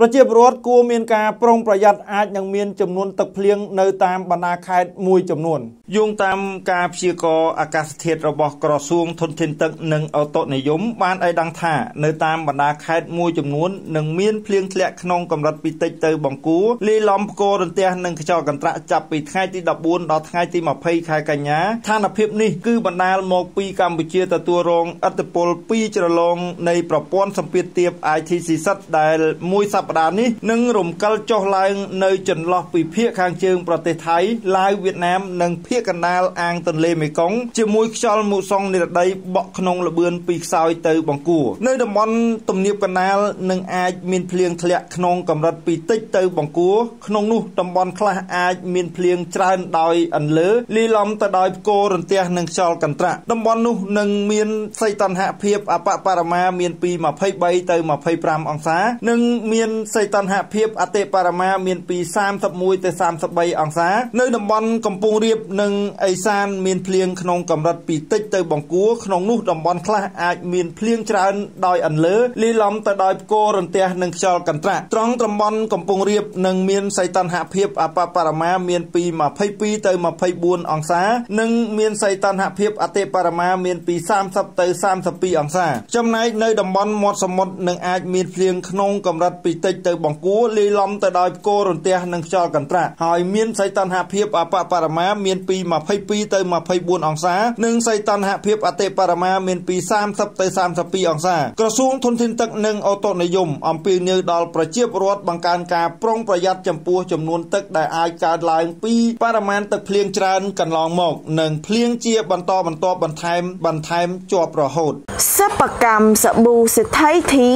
ប្រជាពលរដ្ឋគួរមានការប្រុងប្រយ័ត្នអាចនឹងមានចំនួនទឹកភ្លៀងនៅតាមបណ្ដាខេត្តមួយចំនួនយោងតាមការព្យាករណ៍អាកាសធាតុរបស់ក្រសួងធនធានទឹកនិងអូតូនិយមបានឲ្យដឹងថានៅតាមបណ្ដាខេត្តមួយចំនួននឹងមានភ្លៀងធ្លាក់ក្នុងកម្រិតពីតិចទៅបង្គួរលាយឡំផ្គររន្ទះនិងខ្យល់កន្ត្រាក់ចាប់ពីថ្ងៃទី14ដល់ថ្ងៃទី20ខែកញ្ញាស្ថានភាពនេះគឺបណ្ដាលមកពីកម្ពុជាទទួលរងឥទ្ធិពលពីជ្រលងនៃប្រព័ន្ធសម្ពាធទាប ITCZ ដែលមួយសប្តាហ៍នេះនឹងរំកិលចុះឡើងនៅចន្លោះពីភាគខាងជើងប្រទេសថៃឡាវវៀតណាមនិងភាគកណ្ដាលអាងទន្លេមេគង្គជាមួយខ្យល់មូសុងនិរដីបក់ក្នុងល្បឿនពីខ្សោយទៅបង្គួរនៅតំបន់ទំនាបកណ្ដាលនឹងអាចមានភ្លៀងធ្លាក់ក្នុងកម្រិតពីតិចទៅបង្គួរក្នុងនោះតំបន់ខ្លះអាចមានភ្លៀងច្រើនដោយអន្លើលាយឡំទៅដោយផ្គររន្ទះនិងខ្យល់កន្ត្រាក់តំបន់នោះនឹងមានសីតុណ្ហភាពអបបរមាមានពី23ទៅ25អង្សានិងមានសីតុណ្ហភាពអតិបរមាមានពី31ទៅ33អង្សានៅតំបន់កំពង់រាបនិងអេសានមានភ្លៀងក្នុងកម្រិតពីតិចទៅបង្គួរក្នុងនោះតំបន់ខ្លះអាចមានភ្លៀងច្រើនដោយអន្លើលាយឡំទៅដោយផ្គររន្ទះនិងខ្យល់កន្ត្រាក់ត្រង់តំបន់កំពង់រាបនឹងមានសីតុណ្ហភាពអបបរមាមានពី22ទៅ24អង្សានិងមានសីតុណ្ហភាពអតិបរមាមានពី30ទៅ32អង្សាចំណែកនៅតំបន់មាត់សមុទ្រនឹងអាចមានភ្លៀងក្នុងកម្រិតពីតិចទៅបង្គួរលាយឡំទៅដោយផ្គររន្ទះនិងខ្យល់កន្ត្រាក់ហើយមានសីតុណ្ហភាពអបបរមាមានពី22ទៅ24អង្សានិងសីតុណ្ហភាពអតិបរមាមានពី30ទៅ32អង្សាក្រសួងធនធានទឹកនិងអូតូនិយមអំពាវនាវដល់ប្រជាពលរដ្ឋបង្កើនការប្រុងប្រយ័ត្នចំពោះចំនួនទឹកដែលអាចកើតឡើងពីបរិមាណទឹកភ្លៀងច្រើនកន្លងមកនិងភ្លៀងជាបន្តបន្ទាប់បន្ថែមបន្ថែមជាប់រហូតសិប្បកម្មសាប៊ូសេដ្ឋីធី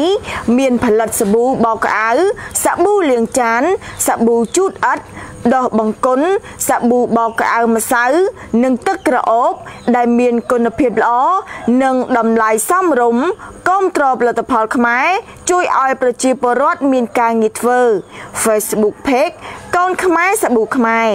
មានផលិតសាប៊ូបោកក្អៅសាប៊ូលាងចានសាប៊ូជូតអិតដោះបង្គន់សាប៊ូបោកក្អៅម្សៅ និងទឹកក្រអូប ដែលមានគុណភាពល្អនិងតម្លៃសមរម្យគាំទ្រផលិតផលខ្មែរជួយឲ្យប្រជាពលរដ្ឋមានការងារធ្វើ Facebook Page កូនខ្មែរសាប៊ូខ្មែរ